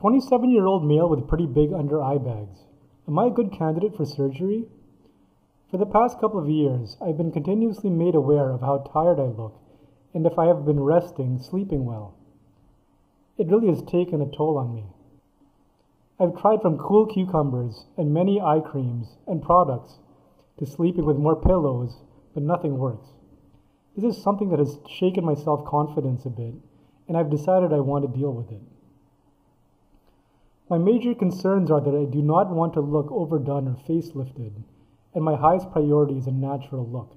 27 year old male with pretty big under eye bags. Am I a good candidate for surgery? For the past couple of years, I've been continuously made aware of how tired I look and if I have been resting, sleeping well. It really has taken a toll on me. I've tried from cool cucumbers and many eye creams and products to sleeping with more pillows, but nothing works. This is something that has shaken my self confidence a bit, and I've decided I want to deal with it. My major concerns are that I do not want to look overdone or facelifted, and my highest priority is a natural look.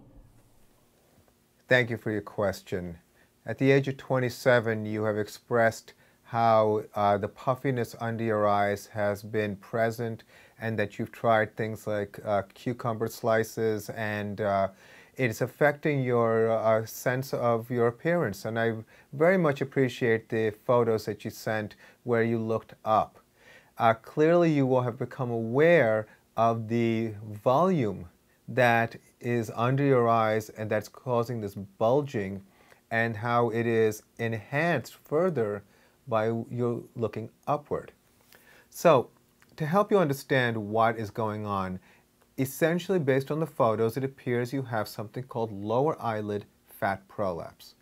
Thank you for your question. At the age of 27, you have expressed how uh, the puffiness under your eyes has been present and that you've tried things like uh, cucumber slices and uh, it's affecting your uh, sense of your appearance. And I very much appreciate the photos that you sent where you looked up. Uh, clearly, you will have become aware of the volume that is under your eyes and that's causing this bulging and how it is enhanced further by you looking upward. So, to help you understand what is going on, essentially based on the photos, it appears you have something called lower eyelid fat prolapse.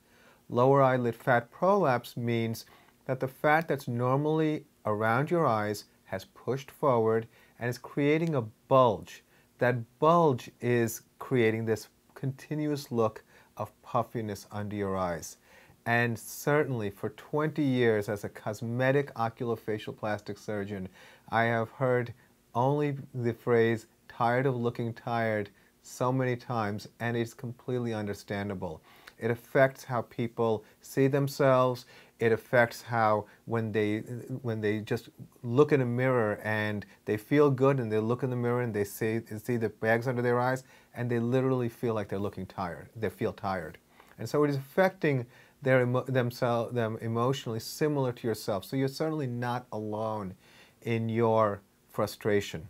Lower eyelid fat prolapse means that the fat that's normally around your eyes has pushed forward and is creating a bulge. That bulge is creating this continuous look of puffiness under your eyes. And certainly for 20 years as a cosmetic oculofacial plastic surgeon, I have heard only the phrase tired of looking tired so many times, and it's completely understandable. It affects how people see themselves. It affects how when they when they just look in a mirror and they feel good and they look in the mirror and they see see the bags under their eyes and they literally feel like they're looking tired. They feel tired, and so it is affecting their themselves them emotionally similar to yourself. So you're certainly not alone in your frustration.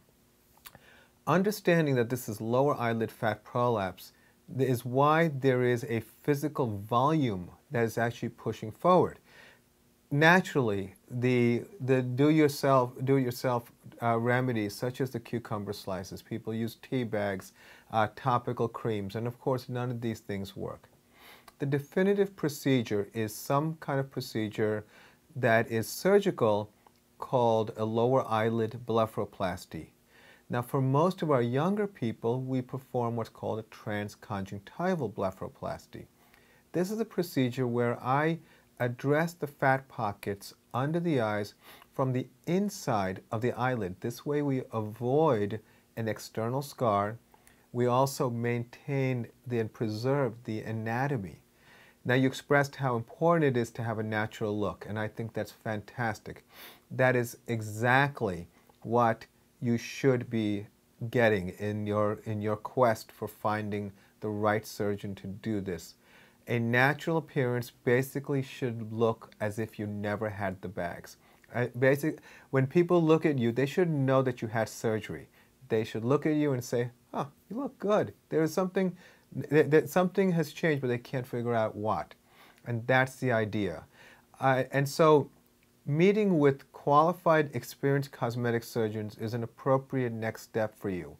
Understanding that this is lower eyelid fat prolapse is why there is a physical volume that is actually pushing forward. Naturally, the, the do-yourself do yourself uh, remedies such as the cucumber slices, people use tea bags, uh, topical creams, and of course none of these things work. The definitive procedure is some kind of procedure that is surgical called a lower eyelid blepharoplasty. Now, for most of our younger people, we perform what's called a transconjunctival blepharoplasty. This is a procedure where I address the fat pockets under the eyes from the inside of the eyelid. This way we avoid an external scar. We also maintain the, and preserve the anatomy. Now you expressed how important it is to have a natural look, and I think that's fantastic. That is exactly what you should be getting in your, in your quest for finding the right surgeon to do this. A natural appearance basically should look as if you never had the bags. Uh, basic, when people look at you, they should know that you had surgery. They should look at you and say, oh, you look good. There is something, that something has changed, but they can't figure out what. And that's the idea. Uh, and so meeting with qualified, experienced cosmetic surgeons is an appropriate next step for you.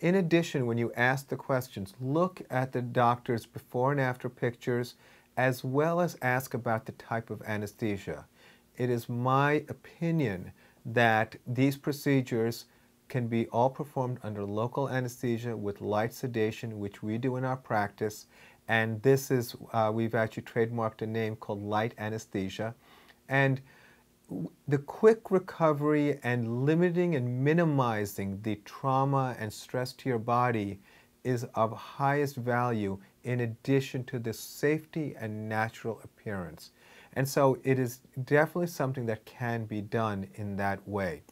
In addition, when you ask the questions, look at the doctor's before and after pictures, as well as ask about the type of anesthesia. It is my opinion that these procedures can be all performed under local anesthesia with LITE sedation, which we do in our practice. And this is, uh, we've actually trademarked a name called LITE anesthesia. And the quick recovery and limiting and minimizing the trauma and stress to your body is of highest value in addition to the safety and natural appearance. And so it is definitely something that can be done in that way.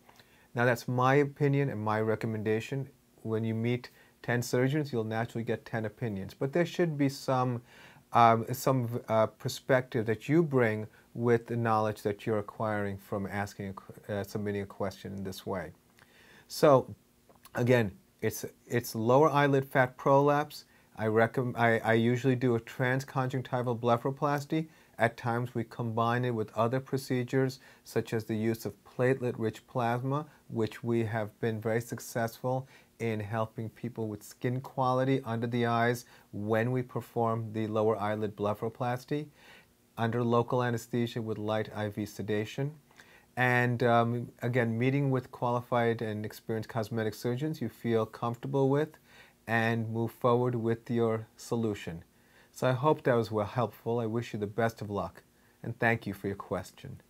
Now that's my opinion and my recommendation. When you meet 10 surgeons, you'll naturally get 10 opinions. But there should be some, um, some uh, perspective that you bring with the knowledge that you're acquiring from asking, uh, submitting a question in this way. So again, it's, it's lower eyelid fat prolapse. I, recommend, I, I usually do a transconjunctival blepharoplasty. At times we combine it with other procedures such as the use of platelet-rich plasma, which we have been very successful in helping people with skin quality under the eyes when we perform the lower eyelid blepharoplasty under local anesthesia with light IV sedation. And um, again, meeting with qualified and experienced cosmetic surgeons you feel comfortable with and move forward with your solution. So I hope that was well helpful. I wish you the best of luck and thank you for your question.